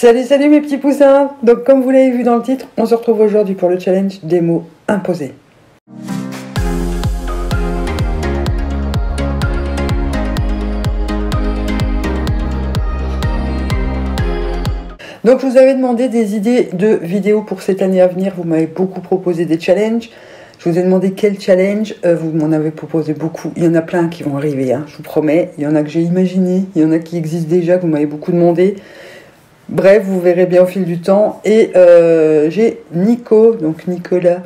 Salut, salut mes petits poussins Donc comme vous l'avez vu dans le titre, on se retrouve aujourd'hui pour le challenge des mots imposés. Donc je vous avais demandé des idées de vidéos pour cette année à venir, vous m'avez beaucoup proposé des challenges. Je vous ai demandé quel challenge, euh, vous m'en avez proposé beaucoup. Il y en a plein qui vont arriver, hein, je vous promets. Il y en a que j'ai imaginé, il y en a qui existent déjà, que vous m'avez beaucoup demandé. Bref, vous verrez bien au fil du temps. Et euh, j'ai Nico, donc Nicolas,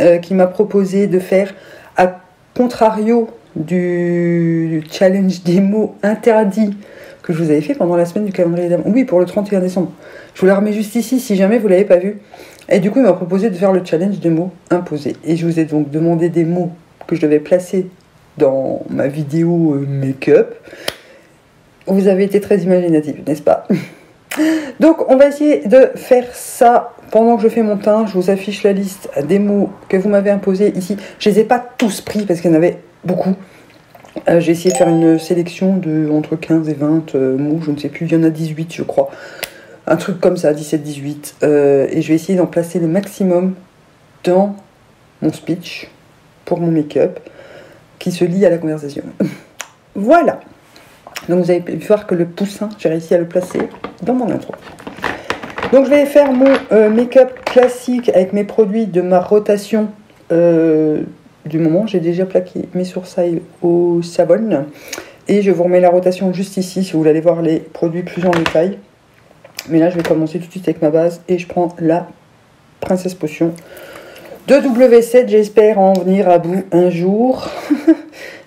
euh, qui m'a proposé de faire, à contrario du challenge des mots interdits que je vous avais fait pendant la semaine du calendrier d'avant. Oui, pour le 31 décembre. Je vous la remets juste ici si jamais vous ne l'avez pas vu. Et du coup, il m'a proposé de faire le challenge des mots imposés. Et je vous ai donc demandé des mots que je devais placer dans ma vidéo euh, make-up. Vous avez été très imaginatif, n'est-ce pas? Donc, on va essayer de faire ça pendant que je fais mon teint. Je vous affiche la liste des mots que vous m'avez imposés ici. Je les ai pas tous pris parce qu'il y en avait beaucoup. Euh, j'ai essayé de faire une sélection de entre 15 et 20 euh, mots, je ne sais plus, il y en a 18 je crois. Un truc comme ça, 17-18. Euh, et je vais essayer d'en placer le maximum dans mon speech pour mon make-up qui se lie à la conversation. voilà. Donc vous avez pu voir que le poussin, j'ai réussi à le placer dans mon intro. Donc je vais faire mon make-up classique avec mes produits de ma rotation du moment. J'ai déjà plaqué mes sourcils au savon. Et je vous remets la rotation juste ici si vous voulez aller voir les produits plus en détail. Mais là, je vais commencer tout de suite avec ma base et je prends la Princesse Potion de W7. J'espère en venir à bout un jour.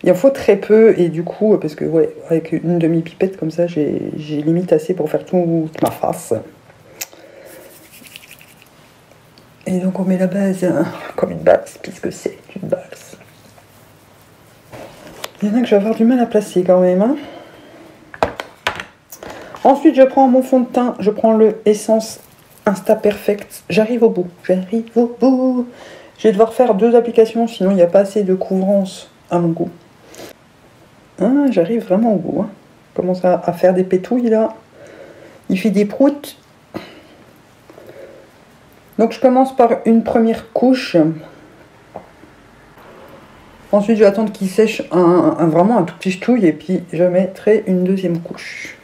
Il en faut très peu et du coup, parce que ouais, avec une demi-pipette comme ça, j'ai limite assez pour faire toute ma face. Et donc on met la base hein, comme une base, puisque c'est une base. Il y en a que je vais avoir du mal à placer quand même. Hein. Ensuite, je prends mon fond de teint, je prends le Essence Insta Perfect. J'arrive au bout, j'arrive au bout. Je vais devoir faire deux applications, sinon il n'y a pas assez de couvrance à mon goût. Ah, j'arrive vraiment au bout. Hein. Commence à, à faire des pétouilles là. Il fait des proutes. Donc je commence par une première couche. Ensuite, je vais attendre qu'il sèche un, vraiment un tout petit ch'touille et puis je mettrai une deuxième couche.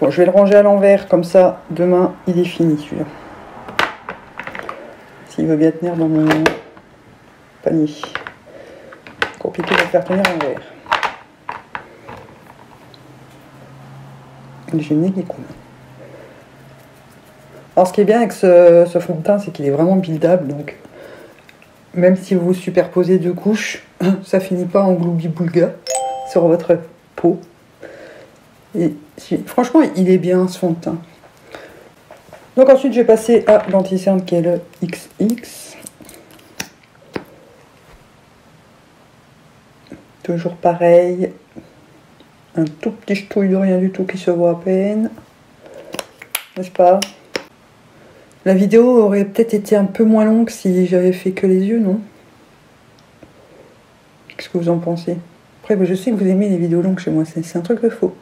Bon, je vais le ranger à l'envers, comme ça, demain, il est fini celui-là. S'il veut bien tenir dans mon panier. Compliqué de faire tenir à l'envers. J'ai le nez. Alors ce qui est bien avec ce, fond de teint, c'est qu'il est vraiment buildable, donc même si vous superposez deux couches, ça finit pas en gloubi-boulga sur votre peau. Et franchement, il est bien ce fond de teint. Donc ensuite, je vais passer à l'anti-cerne qui est le XX. Toujours pareil. Un tout petit ch'touille de rien du tout qui se voit à peine. N'est-ce pas? La vidéo aurait peut-être été un peu moins longue si j'avais fait que les yeux, non? Qu'est-ce que vous en pensez? Après, je sais que vous aimez les vidéos longues chez moi, c'est un truc de faux.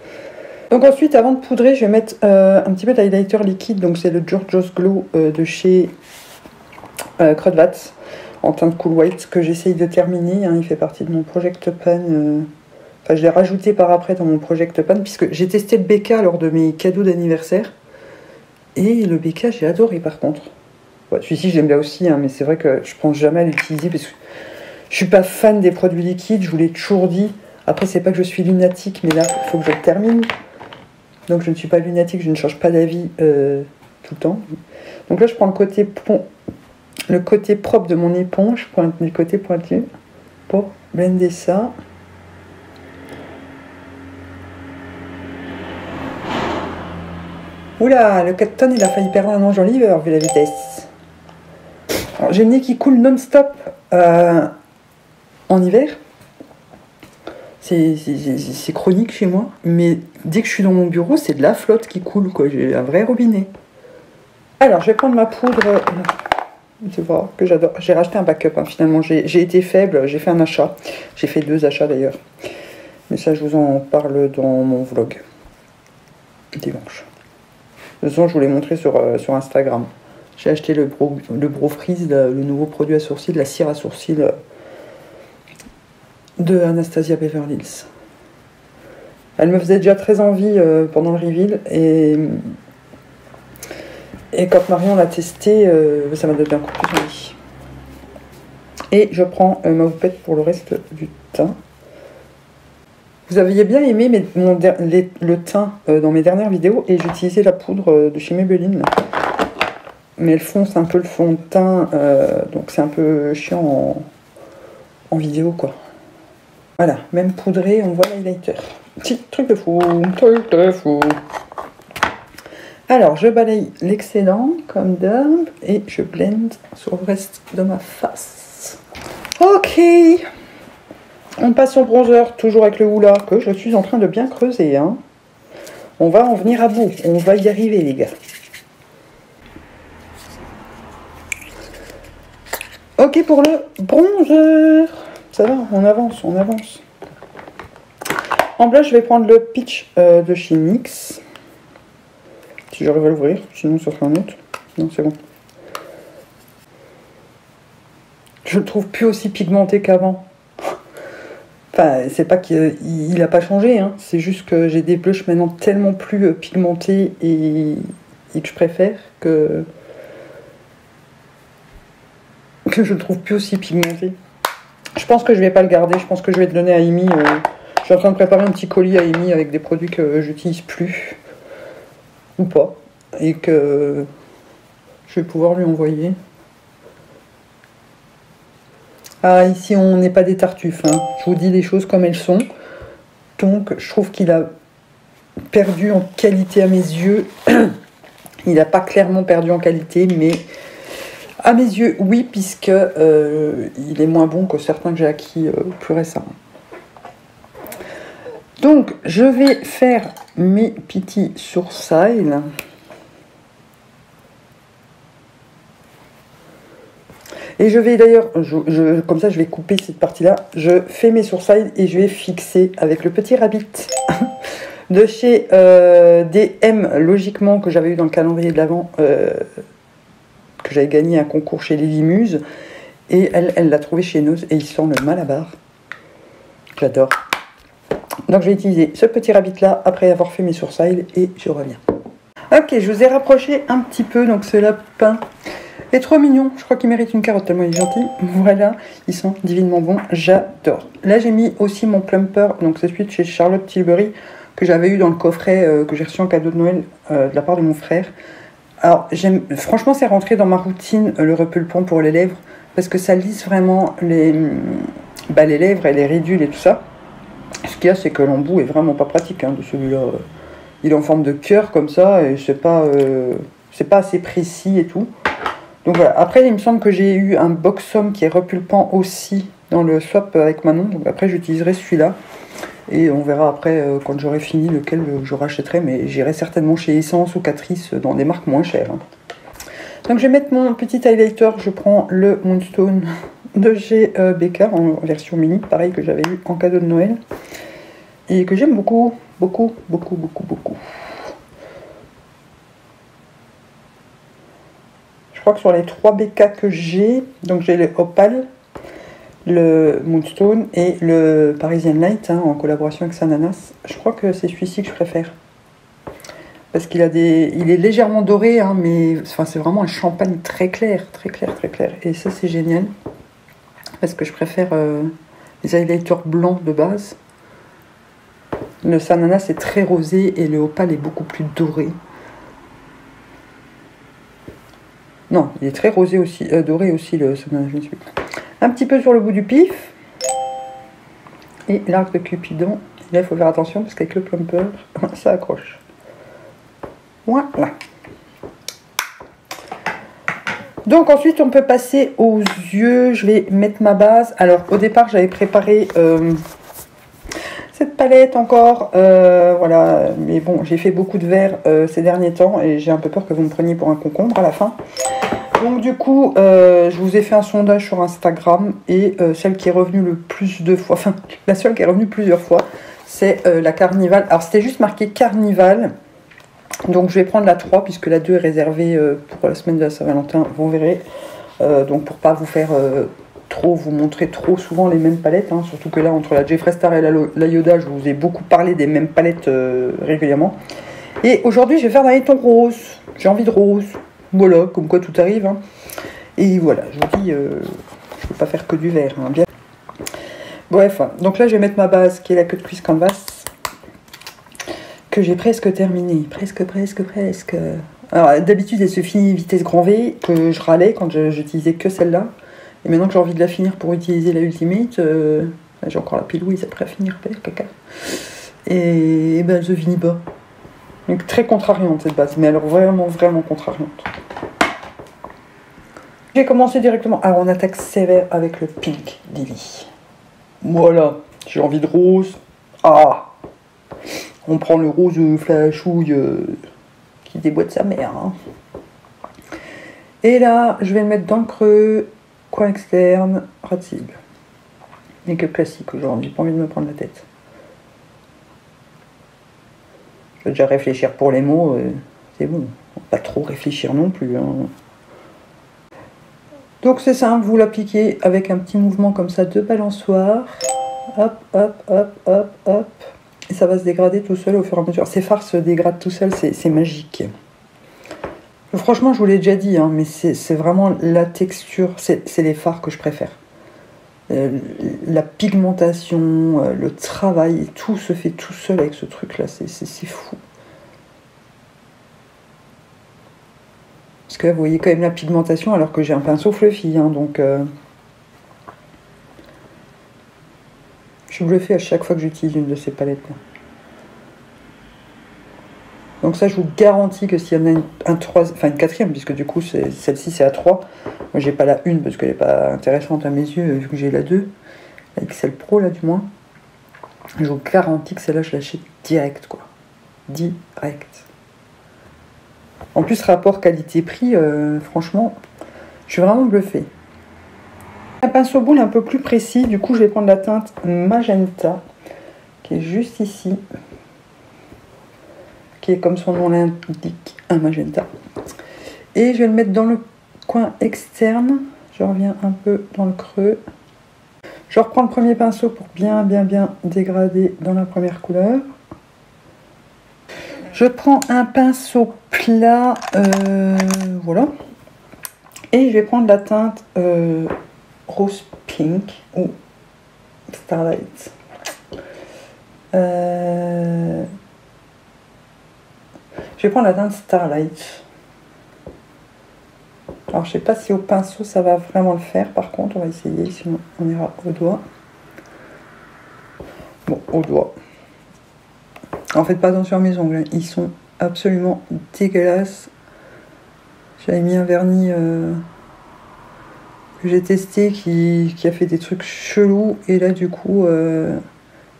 donc ensuite, avant de poudrer, je vais mettre euh, un petit peu d'highlighter liquide. Donc c'est le Georgios Glow euh, de chez euh, en teinte Cool White que j'essaye de terminer. Hein. il fait partie de mon Project Pan. Euh, enfin, je l'ai rajouté par après dans mon Project Pan puisque j'ai testé le BK lors de mes cadeaux d'anniversaire. Et le BK, j'ai adoré par contre. Celui-ci, j'aime bien aussi, hein, mais c'est vrai que je pense jamais à l'utiliser parce que je suis pas fan des produits liquides, je vous l'ai toujours dit. Après, c'est pas que je suis lunatique, mais là, il faut que je termine. Donc, je ne suis pas lunatique, je ne change pas d'avis euh, tout le temps. Donc là, je prends le côté, le côté propre de mon éponge, je prends le côté pointu pour blender ça. Oula, le 4 tonnes, il a failli perdre un ange en liver vu la vitesse. J'ai le nez qui coule non-stop euh, en hiver. C'est chronique chez moi. Mais dès que je suis dans mon bureau, c'est de la flotte qui coule. J'ai un vrai robinet. Alors, je vais prendre ma poudre. Tu vois, que j'adore. J'ai racheté un backup, hein, finalement. J'ai été faible, j'ai fait un achat. J'ai fait deux achats d'ailleurs. Mais ça, je vous en parle dans mon vlog. dimanche. De toute façon, je vous l'ai montré sur, euh, Instagram. J'ai acheté le Bro, le bro Freeze, le, le, nouveau produit à sourcils, la cire à sourcils euh, de Anastasia Beverly Hills. Elle me faisait déjà très envie euh, pendant le reveal et, et quand Marion l'a testé, euh, ça m'a donné encore plus envie. Et je prends euh, ma houppette pour le reste du teint. Vous aviez bien aimé mon, le teint euh, dans mes dernières vidéos et j'utilisais la poudre de chez Maybelline. Mais elle fonce un peu le fond de teint, donc c'est un peu chiant en, en vidéo quoi. Voilà, même poudré, on voit l'highlighter. Petit truc de fou, truc de fou. Alors, je balaye l'excédent comme d'hab et je blende sur le reste de ma face. Ok, on passe au bronzer, toujours avec le Hoola que je suis en train de bien creuser. Hein. On va en venir à bout, on va y arriver les gars. Ok pour le bronzer. Ça va, on avance, on avance. En blush, je vais prendre le Peach euh, de chez NYX. Si j'arrive à l'ouvrir, sinon ça sera un autre. Non, c'est bon. Je le trouve plus aussi pigmenté qu'avant. Enfin, c'est pas qu'il n'a pas changé, hein. c'est juste que j'ai des blushs maintenant tellement plus pigmentés et, et, que je préfère que, que je le trouve plus aussi pigmenté. Je pense que je vais pas le garder, je pense que je vais le donner à Amy. Euh, je suis en train de préparer un petit colis à Amy avec des produits que j'utilise plus, ou pas, et que je vais pouvoir lui envoyer. Ah, ici, on n'est pas des tartuffes. Hein. Je vous dis les choses comme elles sont. Donc, je trouve qu'il a perdu en qualité à mes yeux. Il n'a pas clairement perdu en qualité, mais à mes yeux, oui, puisque euh, il est moins bon que certains que j'ai acquis euh, plus récemment. Donc, je vais faire mes petits sourcils. Et je vais d'ailleurs, comme ça je vais couper cette partie-là, je fais mes sourcils et je vais fixer avec le petit rabbit de chez euh, DM, logiquement, que j'avais eu dans le calendrier de l'avant, euh, que j'avais gagné un concours chez Lily Muse. Et elle, elle l'a trouvé chez nous et il sent le malabar. J'adore. Donc je vais utiliser ce petit rabbit-là après avoir fait mes sourcils et je reviens. Ok, je vous ai rapproché un petit peu, donc ce lapin est trop mignon. Je crois qu'il mérite une carotte tellement il est gentil. Voilà, ils sont divinement bons. J'adore. Là, j'ai mis aussi mon plumper. Donc, c'est celui de chez Charlotte Tilbury que j'avais eu dans le coffret euh, que j'ai reçu en cadeau de Noël euh, de la part de mon frère. Alors, j'aime. Franchement, c'est rentré dans ma routine euh, le repulpant pour les lèvres parce que ça lisse vraiment les, bah, les lèvres et les ridules et tout ça. Ce qu'il y a, c'est que l'embout est vraiment pas pratique hein, de celui-là. Il est en forme de cœur comme ça et c'est pas, euh, c'est pas assez précis et tout. Donc voilà. Après, il me semble que j'ai eu un Boxom qui est repulpant aussi dans le swap avec Manon. Donc après, j'utiliserai celui-là. Et on verra après euh, quand j'aurai fini lequel je rachèterai. Mais j'irai certainement chez Essence ou Catrice dans des marques moins chères. Hein. Donc je vais mettre mon petit highlighter. Je prends le Moonstone de chez Becca en version mini. Pareil que j'avais eu en cadeau de Noël. Et que j'aime beaucoup. Beaucoup, beaucoup, beaucoup, beaucoup. Je crois que sur les trois BK que j'ai, donc j'ai le Opal, le Moonstone et le Parisian Light hein, en collaboration avec Sananas. Je crois que c'est celui-ci que je préfère. Parce qu'il a des, il est légèrement doré, hein, mais c'est vraiment un champagne très clair, très clair, très clair. Et ça c'est génial. Parce que je préfère euh, les highlighters blancs de base. Le Sananas est très rosé et le Opal est beaucoup plus doré. Non, il est très rosé aussi, euh, doré aussi le Sananas, je plus. Un petit peu sur le bout du pif. Et l'arc de Cupidon. Là, il faut faire attention parce qu'avec le plumper, ça accroche. Voilà. Donc ensuite, on peut passer aux yeux. Je vais mettre ma base. Alors, au départ, j'avais préparé euh, cette palette encore. Euh, voilà, mais bon, j'ai fait beaucoup de verre euh, ces derniers temps et j'ai un peu peur que vous me preniez pour un concombre à la fin. Donc du coup, je vous ai fait un sondage sur Instagram et celle qui est revenue le plus de fois, enfin la seule qui est revenue plusieurs fois, c'est la Carnival. Alors c'était juste marqué Carnival Donc je vais prendre la 3 puisque la 2 est réservée euh, pour la semaine de la Saint-Valentin, vous verrez. Euh, donc pour pas vous faire euh, trop, vous montrer trop souvent les mêmes palettes, hein. surtout que là entre la Jeffree Star et la, Yoda, je vous ai beaucoup parlé des mêmes palettes régulièrement. Et aujourd'hui je vais faire un ton rose, j'ai envie de rose, voilà, comme quoi tout arrive. Hein. Et voilà, je vous dis, je ne vais pas faire que du vert, hein. Bref, donc là je vais mettre ma base qui est la queue de cuisse canvas que j'ai presque terminé. Presque, presque, presque. Alors d'habitude elle se finit vitesse grand V, que je râlais quand j'utilisais que celle-là. Et maintenant que j'ai envie de la finir pour utiliser la Ultimate, euh, j'ai encore la pilouise après à finir, caca. Et, ben elle se finit pas. Donc très contrariante cette base, mais alors vraiment, vraiment contrariante. J'ai commencé directement. Alors on attaque sévère avec le Pink Lily. Voilà, j'ai envie de rose. Ah on prend le rose flashouille euh, qui déboîte sa mère. Hein. Et là, je vais le mettre dans creux, coin externe, ras de cible. Make-up classique aujourd'hui, pas envie de me prendre la tête. Je vais déjà réfléchir pour les mots, euh, c'est bon. Pas trop réfléchir non plus. Hein. Donc c'est simple, vous l'appliquez avec un petit mouvement comme ça de balançoire. Hop, hop, hop, hop, hop. Ça va se dégrader tout seul au fur et à mesure. Ces fards se dégradent tout seul, c'est magique. Franchement, je vous l'ai déjà dit, hein, mais c'est vraiment la texture, c'est les fards que je préfère. Euh, la pigmentation, euh, le travail, tout se fait tout seul avec ce truc-là, c'est fou. Parce que vous voyez quand même la pigmentation alors que j'ai un pinceau fluffy, hein, donc... Euh, Je suis bluffée à chaque fois que j'utilise une de ces palettes. -là. Donc ça, je vous garantis que s'il y en a une, un enfin une quatrième, puisque du coup, celle-ci, c'est à 3. Moi, j'ai pas la 1 parce qu'elle n'est pas intéressante à mes yeux, vu que j'ai la 2. La XL Pro, là, du moins. Je vous garantis que celle-là, je l'achète direct, quoi. Direct. En plus, rapport qualité-prix, euh, franchement, je suis vraiment bluffée. Pinceau boule un peu plus précis, du coup je vais prendre la teinte magenta, qui est juste ici, qui est comme son nom l'indique, un magenta. Et je vais le mettre dans le coin externe, je reviens un peu dans le creux. Je reprends le premier pinceau pour bien bien bien dégrader dans la première couleur. Je prends un pinceau plat, euh, voilà. Et je vais prendre la teinte euh, rose pink ou starlight. Euh, je vais prendre la teinte starlight. Alors je sais pas si au pinceau ça va vraiment le faire. Par contre on va essayer, sinon on ira au doigt. Bon, au doigt. En fait pas attention à mes ongles, hein. ils sont absolument dégueulasses. J'avais mis un vernis... Euh, j'ai testé qui, a fait des trucs chelous et là du coup euh,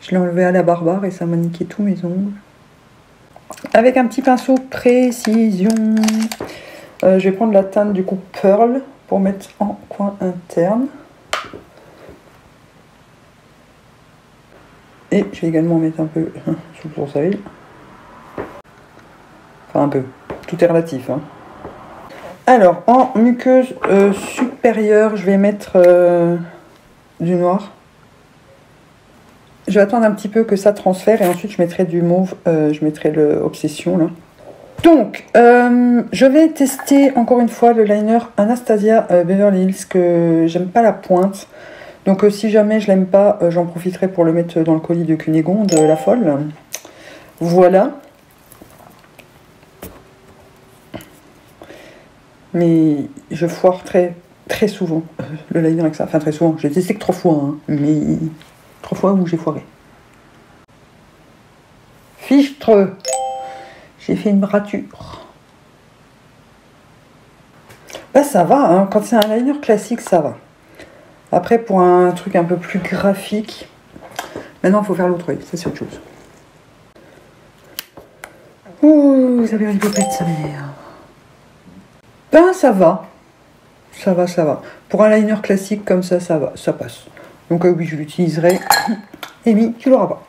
je l'ai enlevé à la barbare et ça m'a niqué tous mes ongles. Avec un petit pinceau précision, euh, je vais prendre la teinte du coup Pearl pour mettre en coin interne. Et je vais également mettre un peu sous le sourcil. Enfin un peu, tout est relatif. Hein. Alors, en muqueuse euh, supérieure, je vais mettre euh, du noir. Je vais attendre un petit peu que ça transfère et ensuite je mettrai du mauve. Euh, je mettrai l'obsession là. Donc, je vais tester encore une fois le liner Anastasia Beverly Hills que j'aime pas la pointe. Donc si jamais je l'aime pas, j'en profiterai pour le mettre dans le colis de Cunégonde, la folle. Voilà. Mais je foire très, très souvent euh, le liner avec ça. Enfin, très souvent. J'ai testé que trois fois, hein, mais trois fois où j'ai foiré. Fichtre J'ai fait une rature. Bah, ça va, hein. quand c'est un liner classique, ça va. Après, pour un truc un peu plus graphique, maintenant, il faut faire l'autre œil, ça c'est autre chose. Ouh, vous avez une de sa mère. Ben ça va. Ça va, ça va. Pour un liner classique comme ça, ça va, ça passe. Donc euh, oui, je l'utiliserai. Amy, tu l'auras pas.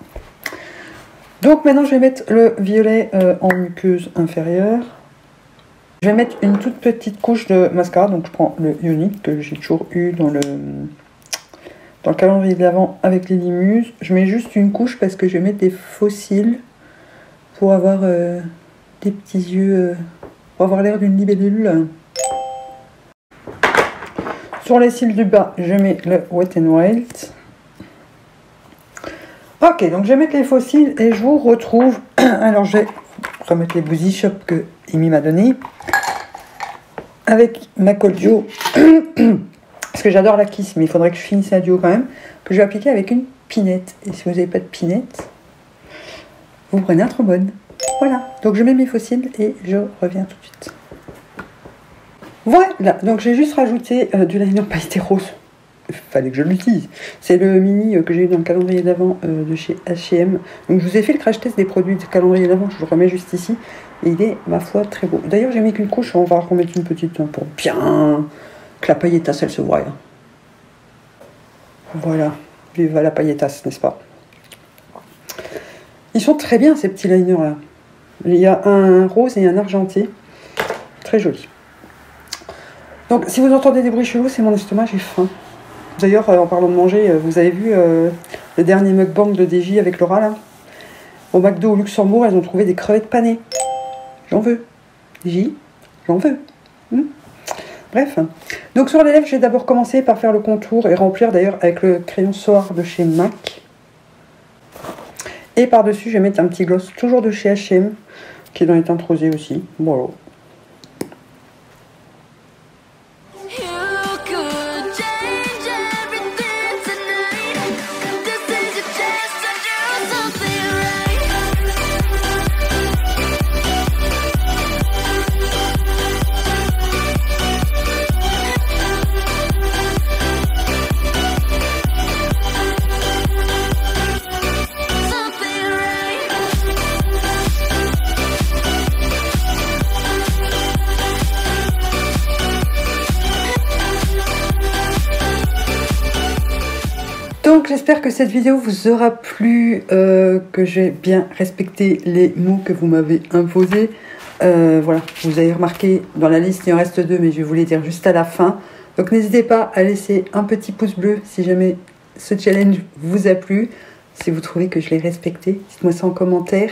Donc maintenant, je vais mettre le violet euh, en muqueuse inférieure. Je vais mettre une toute petite couche de mascara. Donc je prends le Unique que j'ai toujours eu dans le, dans le calendrier de l'avant avec les limuses. Je mets juste une couche parce que je vais mettre des fossiles pour avoir euh, des petits yeux, pour avoir l'air d'une libellule. Sur les cils du bas, je mets le Wet n Wild. Ok, donc je vais mettre les fossiles et je vous retrouve. Alors je vais remettre les Boozy Shop que Amy m'a donné. Avec ma Coldio. Parce que j'adore la kiss, mais il faudrait que je finisse la duo quand même. Que je vais appliquer avec une pinette. Et si vous n'avez pas de pinette, vous prenez un trombone. Voilà, donc je mets mes fossiles et je reviens tout de suite. Voilà, donc j'ai juste rajouté euh, du liner pailleté rose. Fallait que je l'utilise. C'est le mini euh, que j'ai eu dans le calendrier d'avant euh, de chez H&M. Donc je vous ai fait le crash test des produits du calendrier d'avant, je le remets juste ici. Et il est, ma foi, très beau. D'ailleurs, j'ai mis qu'une couche, on va remettre une petite hein, pour bien que la pailletasse, elle se voie. Hein. Voilà, vive la pailletasse, n'est-ce pas? Ils sont très bien, ces petits liners là. Il y a un rose et un argenté. Très joli. Donc, si vous entendez des bruits chelous, c'est mon estomac, j'ai faim. D'ailleurs, euh, en parlant de manger, euh, vous avez vu euh, le dernier mukbang de DJ avec Laura, là? Au McDo au Luxembourg, elles ont trouvé des crevettes panées. J'en veux. DJ, j'en veux. Hmm Bref. Donc, sur les lèvres, je vais d'abord commencer par faire le contour et remplir d'ailleurs avec le crayon soir de chez MAC. Et par-dessus, je vais mettre un petit gloss, toujours de chez H&M, qui est dans les teintes rosées aussi. Voilà. J'espère que cette vidéo vous aura plu, euh, que j'ai bien respecté les mots que vous m'avez imposés. Euh, voilà, vous avez remarqué dans la liste il en reste deux, mais je vais vous les dire juste à la fin. Donc n'hésitez pas à laisser un petit pouce bleu si jamais ce challenge vous a plu, si vous trouvez que je l'ai respecté. Dites-moi ça en commentaire.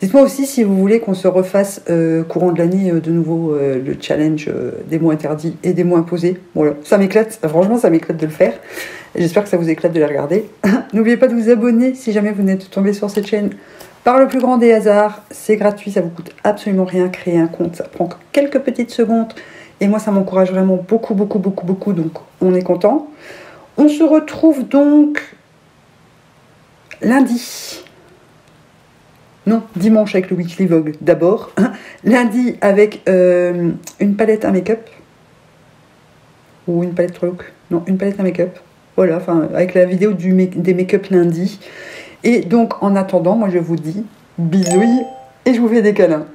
Dites-moi aussi si vous voulez qu'on se refasse euh, courant de l'année de nouveau le challenge des mots interdits et des mots imposés. Voilà, ça m'éclate, franchement ça m'éclate de le faire. J'espère que ça vous éclate de les regarder. N'oubliez pas de vous abonner si jamais vous n'êtes tombé sur cette chaîne par le plus grand des hasards. C'est gratuit, ça vous coûte absolument rien. Créer un compte, ça prend quelques petites secondes. Et moi, ça m'encourage vraiment beaucoup, beaucoup, beaucoup, beaucoup. Donc, on est content. On se retrouve donc lundi. Non, dimanche avec le Weekly Vogue d'abord. lundi avec euh, une palette à make-up. Ou une palette look. Non, une palette à make-up. Voilà, enfin, avec la vidéo des make-up lundi. Et donc, en attendant, moi, je vous dis bisous et je vous fais des câlins.